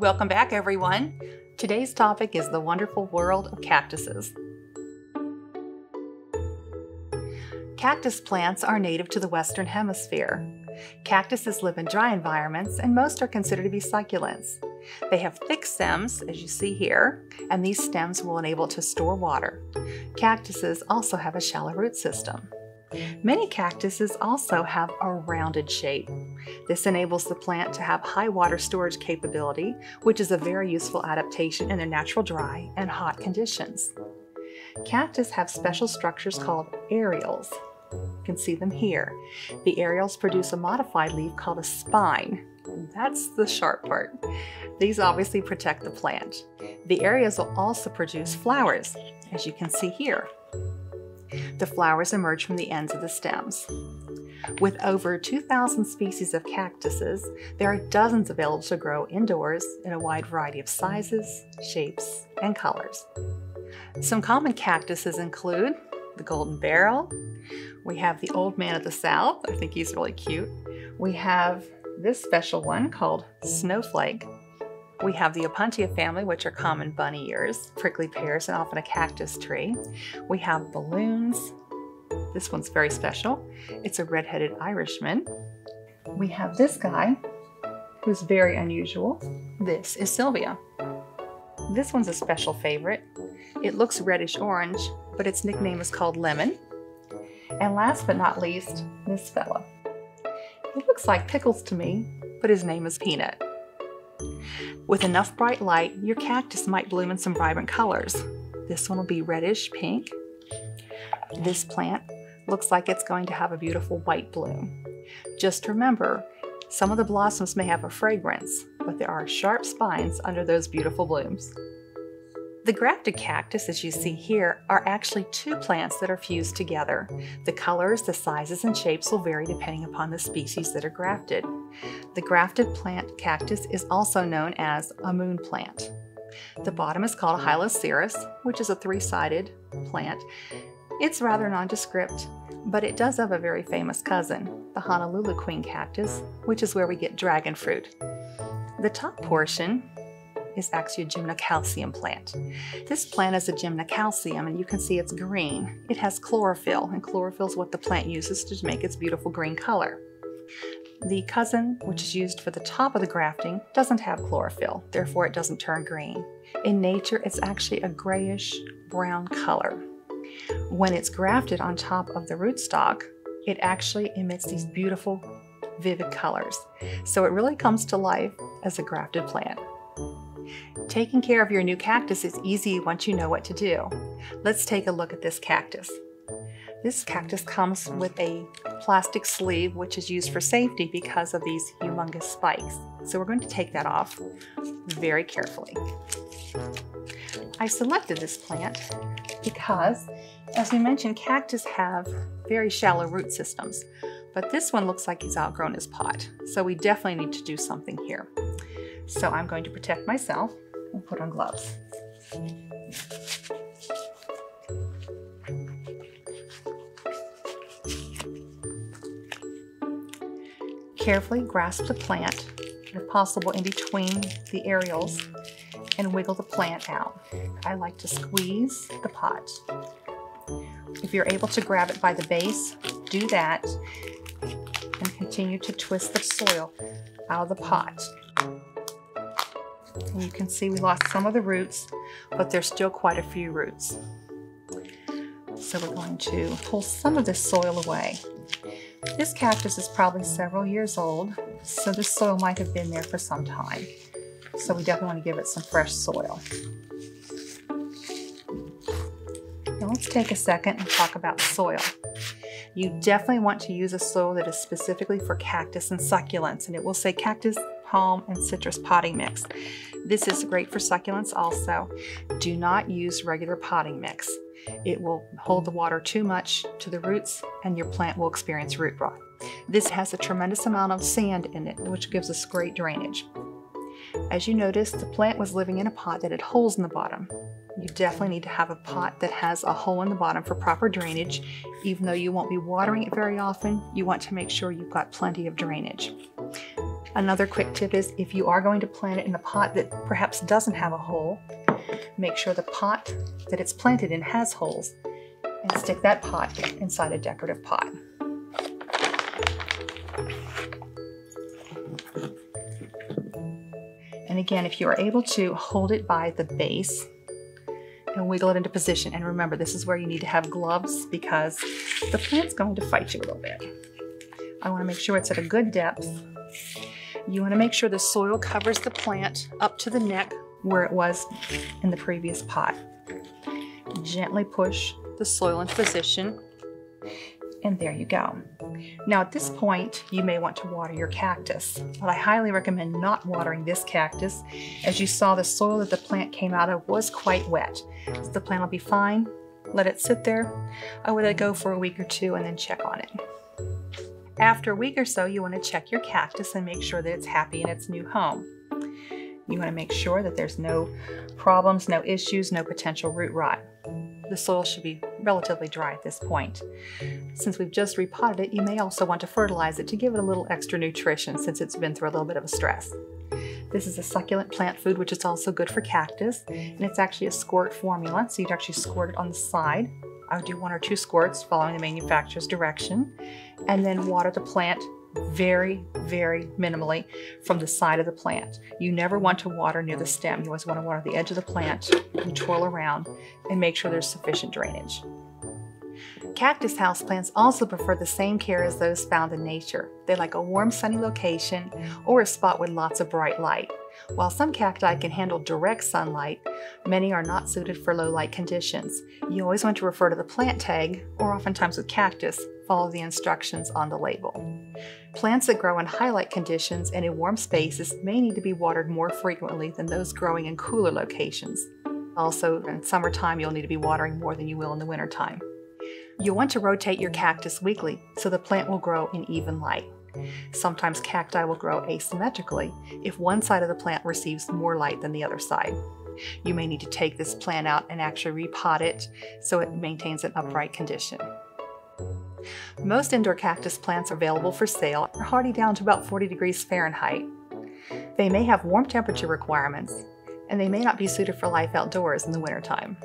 Welcome back, everyone. Today's topic is the wonderful world of cactuses. Cactus plants are native to the Western Hemisphere. Cactuses live in dry environments and most are considered to be succulents. They have thick stems, as you see here, and these stems will enable to store water. Cactuses also have a shallow root system. Many cactuses also have a rounded shape. This enables the plant to have high water storage capability, which is a very useful adaptation in their natural dry and hot conditions. Cactus have special structures called areoles. You can see them here. The areoles produce a modified leaf called a spine. That's the sharp part. These obviously protect the plant. The areoles will also produce flowers, as you can see here. The flowers emerge from the ends of the stems. With over 2,000 species of cactuses, there are dozens available to grow indoors in a wide variety of sizes, shapes, and colors. Some common cactuses include the golden barrel, We have the old man of the south. I think he's really cute. We have this special one called snowflake. We have the Opuntia family, which are common bunny ears, prickly pears, and often a cactus tree. We have balloons. This one's very special. It's a red-headed Irishman. We have this guy, who's very unusual. This is Sylvia. This one's a special favorite. It looks reddish orange, but its nickname is called Lemon. And last but not least, this fella. He looks like Pickles to me, but his name is Peanut. With enough bright light, your cactus might bloom in some vibrant colors. This one will be reddish pink. This plant looks like it's going to have a beautiful white bloom. Just remember, some of the blossoms may have a fragrance, but there are sharp spines under those beautiful blooms. The grafted cactus, as you see here, are actually two plants that are fused together. The colors, the sizes, and shapes will vary depending upon the species that are grafted. The grafted plant cactus is also known as a moon plant. The bottom is called a Hylocereus, which is a three-sided plant. It's rather nondescript, but it does have a very famous cousin, the Honolulu queen cactus, which is where we get dragon fruit. The top portion is actually a gymnocalcium plant. This plant is a gymnocalcium and you can see it's green. It has chlorophyll and chlorophyll is what the plant uses to make its beautiful green color. The cousin, which is used for the top of the grafting, doesn't have chlorophyll, therefore it doesn't turn green. In nature, it's actually a grayish brown color. When it's grafted on top of the rootstock, it actually emits these beautiful, vivid colors. So it really comes to life as a grafted plant. Taking care of your new cactus is easy once you know what to do. Let's take a look at this cactus. This cactus comes with a plastic sleeve which is used for safety because of these humongous spikes. So we're going to take that off very carefully. I selected this plant because, as we mentioned, cactus have very shallow root systems, but this one looks like he's outgrown his pot. So we definitely need to do something here. So I'm going to protect myself and put on gloves. Carefully grasp the plant, if possible in between the areoles, and wiggle the plant out. I like to squeeze the pot. If you're able to grab it by the base, do that and continue to twist the soil out of the pot. And you can see we lost some of the roots, but there's still quite a few roots. So we're going to pull some of this soil away. This cactus is probably several years old, so this soil might have been there for some time. So we definitely want to give it some fresh soil. Now let's take a second and talk about soil. You definitely want to use a soil that is specifically for cactus and succulents, and it will say cactus palm, and citrus potting mix. This is great for succulents also. Do not use regular potting mix. It will hold the water too much to the roots and your plant will experience root rot. This has a tremendous amount of sand in it, which gives us great drainage. As you notice, the plant was living in a pot that had holes in the bottom. You definitely need to have a pot that has a hole in the bottom for proper drainage. Even though you won't be watering it very often, you want to make sure you've got plenty of drainage. Another quick tip is if you are going to plant it in a pot that perhaps doesn't have a hole, make sure the pot that it's planted in has holes and stick that pot inside a decorative pot. And again, if you are able to hold it by the base and wiggle it into position, and remember, this is where you need to have gloves because the plant's going to fight you a little bit. I wanna make sure it's at a good depth. You wanna make sure the soil covers the plant up to the neck where it was in the previous pot. Gently push the soil into position and there you go. Now at this point, you may want to water your cactus, but I highly recommend not watering this cactus. As you saw, the soil that the plant came out of was quite wet. So the plant will be fine. Let it sit there. I would let it go for a week or two and then check on it. After a week or so, you want to check your cactus and make sure that it's happy in its new home. You want to make sure that there's no problems, no issues, no potential root rot. The soil should be relatively dry at this point. Since we've just repotted it, you may also want to fertilize it to give it a little extra nutrition since it's been through a little bit of a stress. This is a succulent plant food, which is also good for cactus, and it's actually a squirt formula, so you'd actually squirt it on the side. I would do one or two squirts following the manufacturer's direction, and then water the plant very, very minimally from the side of the plant. You never want to water near the stem. You always want to water the edge of the plant and twirl around and make sure there's sufficient drainage. Cactus houseplants also prefer the same care as those found in nature. They like a warm sunny location or a spot with lots of bright light. While some cacti can handle direct sunlight, many are not suited for low light conditions. You always want to refer to the plant tag, or oftentimes with cactus, follow the instructions on the label. Plants that grow in high light conditions and in warm spaces may need to be watered more frequently than those growing in cooler locations. Also, in summertime, you'll need to be watering more than you will in the wintertime. You'll want to rotate your cactus weekly so the plant will grow in even light. Sometimes cacti will grow asymmetrically if one side of the plant receives more light than the other side. You may need to take this plant out and actually repot it so it maintains an upright condition. Most indoor cactus plants available for sale are hardy down to about 40 degrees Fahrenheit. They may have warm temperature requirements, and they may not be suited for life outdoors in the wintertime.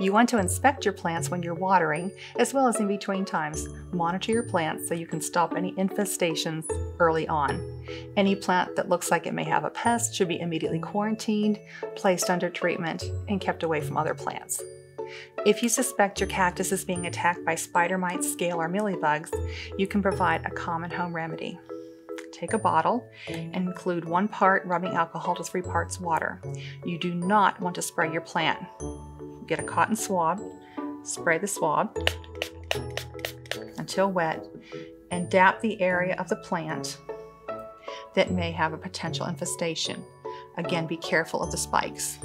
You want to inspect your plants when you're watering, as well as in between times. Monitor your plants so you can stop any infestations early on. Any plant that looks like it may have a pest should be immediately quarantined, placed under treatment, and kept away from other plants. If you suspect your cactus is being attacked by spider mites, scale, or mealybugs, you can provide a common home remedy. Take a bottle and include one part rubbing alcohol to three parts water. You do not want to spray your plant. Get a cotton swab, spray the swab until wet, and dap the area of the plant that may have a potential infestation. Again, be careful of the spikes.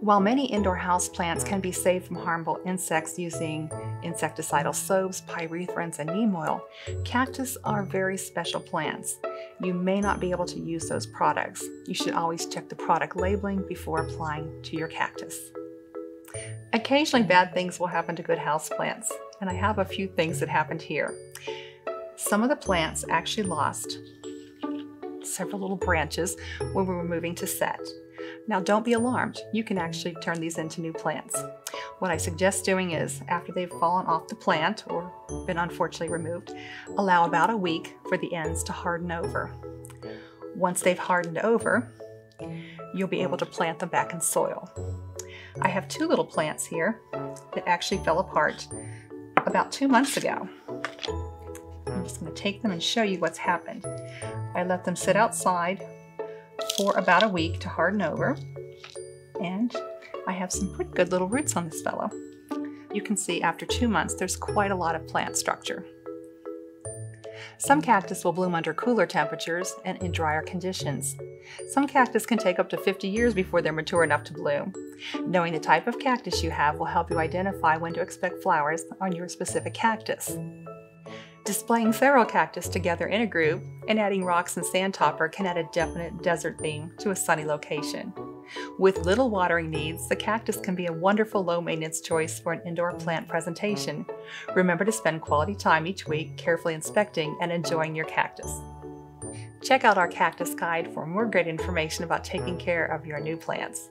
While many indoor house plants can be saved from harmful insects using insecticidal soaps, pyrethrins, and neem oil, cactus are very special plants. You may not be able to use those products. You should always check the product labeling before applying to your cactus. Occasionally bad things will happen to good house plants, and I have a few things that happened here. Some of the plants actually lost several little branches when we were moving to set. Now don't be alarmed, you can actually turn these into new plants. What I suggest doing is, after they've fallen off the plant or been unfortunately removed, allow about a week for the ends to harden over. Once they've hardened over, you'll be able to plant them back in soil. I have two little plants here that actually fell apart about two months ago. I'm just going to take them and show you what's happened. I let them sit outside for about a week to harden over. And I have some pretty good little roots on this fellow. You can see after two months, there's quite a lot of plant structure. Some cactus will bloom under cooler temperatures and in drier conditions. Some cactus can take up to 50 years before they're mature enough to bloom. Knowing the type of cactus you have will help you identify when to expect flowers on your specific cactus. Displaying several cactus together in a group and adding rocks and sand topper can add a definite desert theme to a sunny location. With little watering needs, the cactus can be a wonderful low maintenance choice for an indoor plant presentation. Remember to spend quality time each week carefully inspecting and enjoying your cactus. Check out our cactus guide for more great information about taking care of your new plants.